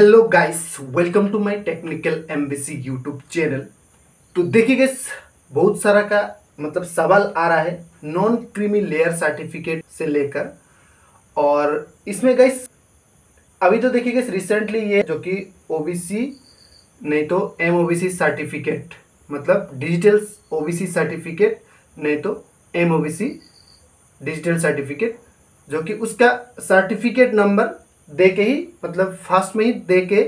Hello guys welcome to my technical MBC YouTube channel तो देखिए guys बहुत सारा का मतलब सवाल आ रहा है नॉन क्रीमी लेयर सर्टिफिकेट से लेकर। और इसमें गाइस अभी तो देखिए गाइस रिसेंटली ये जो कि ओबीसी नहीं तो एम ओबीसी सर्टिफिकेट मतलब डिजिटल ओबीसी सर्टिफिकेट नहीं तो एम ओबीसी डिजिटल सर्टिफिकेट जो कि उसका सर्टिफिकेट नंबर दे के ही मतलब फ़र्स्ट में ही दे के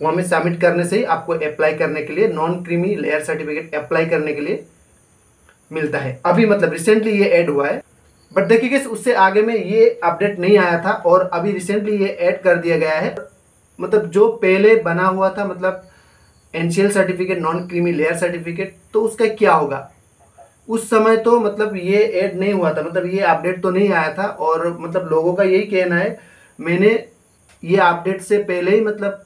वहाँ में सबमिट करने से ही आपको अप्लाई करने के लिए non creamy layer certificate apply करने के लिए मिलता है। अभी मतलब रिसेंटली ये ऐड हुआ है। बट देखिए उससे आगे में ये अपडेट नहीं आया था और अभी रिसेंटली ये ऐड कर दिया गया है। मतलब जो पहले बना हुआ था मतलब NCL certificate non creamy layer certificate तो उसका क्या होगा? उस समय तो मतलब ये ऐड नहीं हुआ था मतलब ये अपडेट तो नहीं आया था और मतलब लोगों का यही कहना है मैंने ये अपडेट से पहले ही मतलब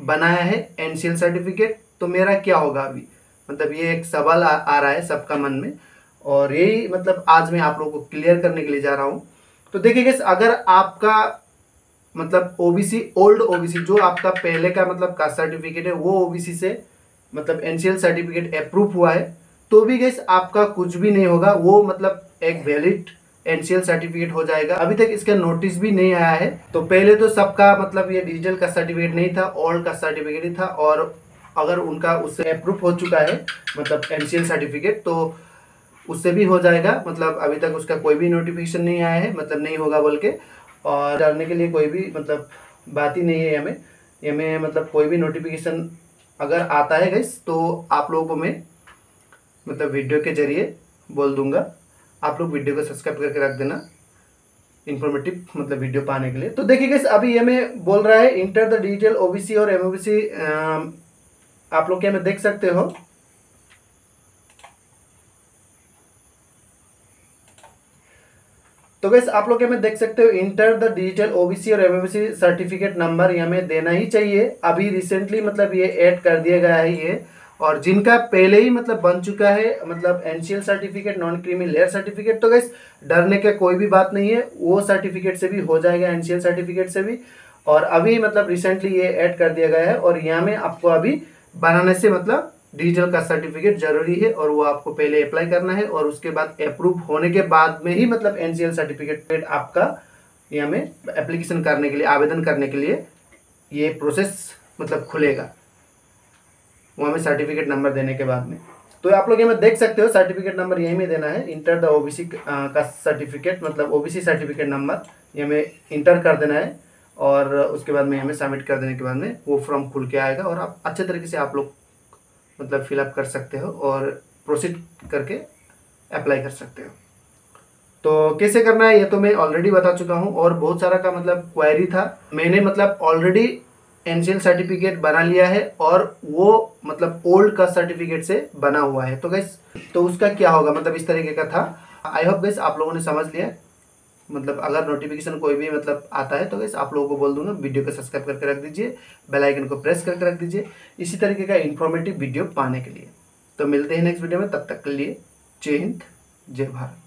बनाया है एनसीएल सर्टिफिकेट तो मेरा क्या होगा अभी? मतलब ये एक सवाल आ, आ रहा है सबका मन में और यही मतलब आज मैं आप लोगों को क्लियर करने के लिए जा रहा हूँ। तो देखिए अगर आपका मतलब ओबीसी ओल्ड ओबीसी जो आपका पहले का मतलब कास्ट सर्टिफिकेट है वो ओबीसी से मतलब एनसीएल सर्टिफिकेट अप्रूव हुआ है तो भी गैस आपका कुछ भी नहीं होगा वो मतलब एक वैलिड एनसीएल सर्टिफिकेट हो जाएगा। अभी तक इसका नोटिस भी नहीं आया है। तो पहले तो सबका मतलब ये डिजिटल का सर्टिफिकेट नहीं था ओल्ड का सर्टिफिकेट ही था और अगर उनका उससे अप्रूव हो चुका है मतलब एनसीएल सर्टिफिकेट तो उससे भी हो जाएगा। मतलब अभी तक उसका कोई भी नोटिफिकेशन नहीं आया है मतलब नहीं होगा बोल के। और डालने के लिए कोई भी मतलब बात ही नहीं है हमें हमें मतलब कोई भी नोटिफिकेशन अगर आता है गैस तो आप लोगों को मैं मतलब वीडियो के ज़रिए बोल दूँगा। आप लोग वीडियो को सब्सक्राइब करके रख देना। इन्फॉर्मेटिव मतलब वीडियो पाने के लिए। तो देखिए गैस अभी ये में बोल रहा है इंटर द डिजिटल ओबीसी और एमओबीसी आप लोग क्या देख सकते हो? तो गैस आप लोग में देख सकते हो? इंटर द डिजिटल ओबीसी और एमओबीसी सर्टिफिकेट नंबर यहाँ देना ही चाहिए। अभी रिसेंटली मतलब ये ऐड कर दिया गया है ये। और जिनका पहले ही मतलब बन चुका है मतलब NCL certificate non creamy layer certificate तो गैस डरने का कोई भी बात नहीं है, वो सर्टिफिकेट से भी हो जाएगा एनसीएल सर्टिफिकेट से भी। और अभी मतलब रिसेंटली ये ऐड कर दिया गया है और यहाँ में आपको अभी बनाने से मतलब डिजिटल का सर्टिफिकेट ज़रूरी है और वो आपको पहले अप्लाई करना है और उसके बाद अप्रूव होने के बाद में ही मतलब एनसीएल सर्टिफिकेट आपका यहाँ में एप्लीकेशन करने के लिए, आवेदन करने के लिए ये प्रोसेस मतलब खुलेगा। वहाँ हमें सर्टिफिकेट नंबर देने के बाद में। तो आप लोग यहाँ देख सकते हो सर्टिफिकेट नंबर यहीं में देना है। इंटर द ओबीसी का सर्टिफिकेट मतलब ओबीसी सर्टिफिकेट नंबर ये में इंटर कर देना है। और उसके बाद में हमें सबमिट कर देने के बाद में वो फॉर्म खुल के आएगा और आप अच्छे तरीके से आप लोग मतलब फिलअप कर सकते हो और प्रोसीड करके अप्लाई कर सकते हो। तो कैसे करना है ये तो मैं ऑलरेडी बता चुका हूँ और बहुत सारा का मतलब क्वायरी था। मैंने मतलब ऑलरेडी एनसीएल सर्टिफिकेट बना लिया है और वो मतलब ओल्ड का सर्टिफिकेट से बना हुआ है। तो गैस तो उसका क्या होगा? मतलब इस तरीके का था। आई होप गैस आप लोगों ने समझ लिया। मतलब अगर नोटिफिकेशन कोई भी मतलब आता है तो गैस आप लोगों को बोल दूँगा। वीडियो को सब्सक्राइब करके रख दीजिए। बेल आइकन को प्रेस करके रख दीजिए। इसी तरीके का इन्फॉर्मेटिव वीडियो पाने के लिए। तो मिलते हैं नेक्स्ट वीडियो में। तब तक के लिए जय हिंद, जय भारत।